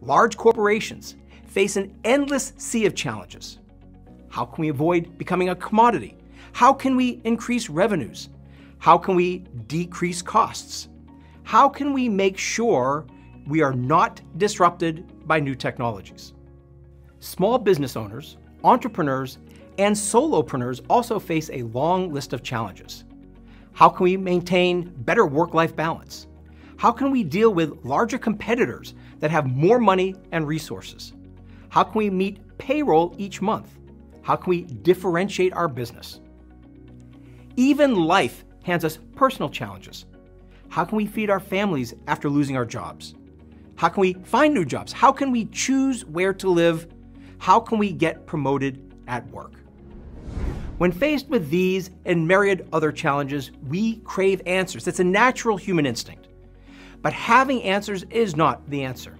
large corporations face an endless sea of challenges. How can we avoid becoming a commodity? How can we increase revenues? How can we decrease costs? How can we make sure we are not disrupted by new technologies? Small business owners, entrepreneurs, and solopreneurs also face a long list of challenges. How can we maintain better work life balance? How can we deal with larger competitors that have more money and resources? How can we meet payroll each month? How can we differentiate our business? Even life hands us personal challenges. How can we feed our families after losing our jobs? How can we find new jobs? How can we choose where to live? How can we get promoted at work? When faced with these and myriad other challenges, we crave answers. It's a natural human instinct. But having answers is not the answer.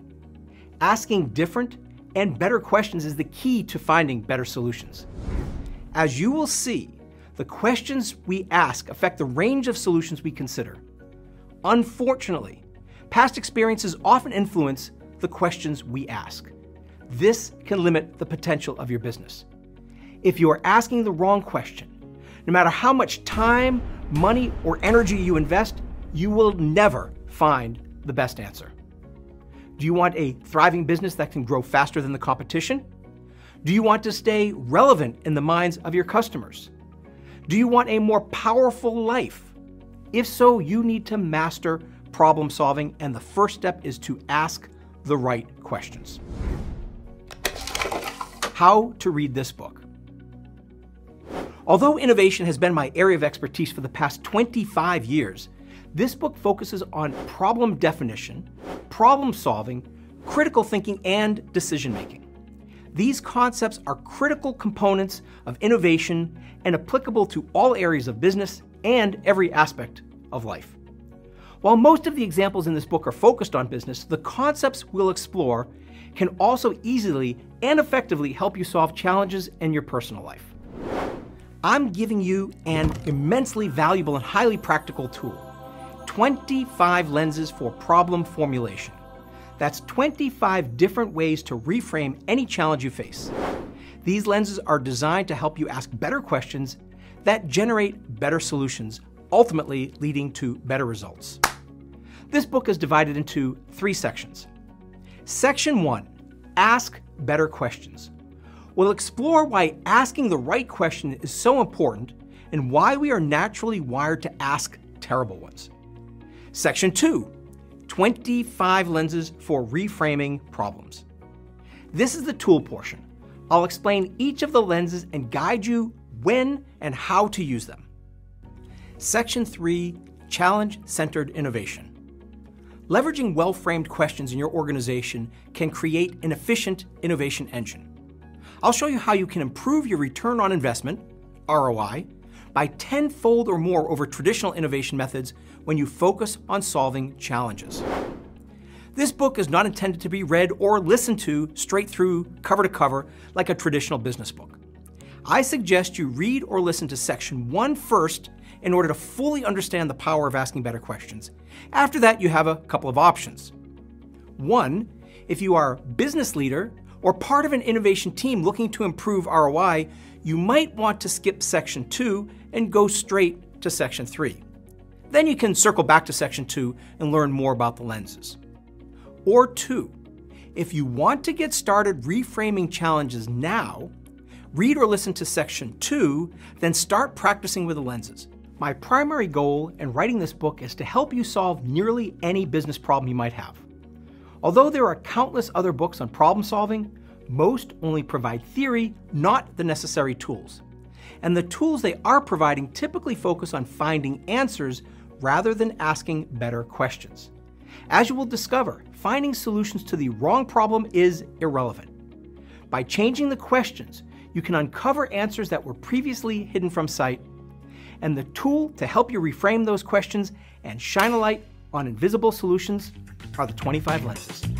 Asking different and better questions is the key to finding better solutions. As you will see, the questions we ask affect the range of solutions we consider. Unfortunately, past experiences often influence the questions we ask. This can limit the potential of your business. If you are asking the wrong question, no matter how much time, money, or energy you invest, you will never find the best answer. Do you want a thriving business that can grow faster than the competition? Do you want to stay relevant in the minds of your customers? Do you want a more powerful life? If so, you need to master problem solving, and the first step is to ask the right questions. How to read this book. Although innovation has been my area of expertise for the past 25 years, this book focuses on problem definition, problem solving, critical thinking, and decision making. These concepts are critical components of innovation and applicable to all areas of business and every aspect of life. While most of the examples in this book are focused on business, the concepts we'll explore can also easily and effectively help you solve challenges in your personal life. I'm giving you an immensely valuable and highly practical tool 25 lenses for problem formulation. That's 25 different ways to reframe any challenge you face. These lenses are designed to help you ask better questions that generate better solutions, ultimately leading to better results. This book is divided into three sections. Section 1 Ask Better Questions. We'll explore why asking the right question is so important and why we are naturally wired to ask terrible ones. Section 2 25 lenses for reframing problems. This is the tool portion. I'll explain each of the lenses and guide you when and how to use them. Section 3 Challenge Centered Innovation. Leveraging well framed questions in your organization can create an efficient innovation engine. I'll show you how you can improve your return on investment, ROI, by tenfold or more over traditional innovation methods when you focus on solving challenges. This book is not intended to be read or listened to straight through, cover to cover, like a traditional business book. I suggest you read or listen to section one first in order to fully understand the power of asking better questions. After that, you have a couple of options. One, if you are a business leader or part of an innovation team looking to improve ROI, you might want to skip section two and go straight to section three. Then you can circle back to section two and learn more about the lenses. Or two, if you want to get started reframing challenges now, read or listen to section two, then start practicing with the lenses. My primary goal in writing this book is to help you solve nearly any business problem you might have. Although there are countless other books on problem solving, most only provide theory, not the necessary tools. And the tools they are providing typically focus on finding answers rather than asking better questions. As you will discover, finding solutions to the wrong problem is irrelevant. By changing the questions, you can uncover answers that were previously hidden from sight, and the tool to help you reframe those questions and shine a light on invisible solutions are the 25 lenses.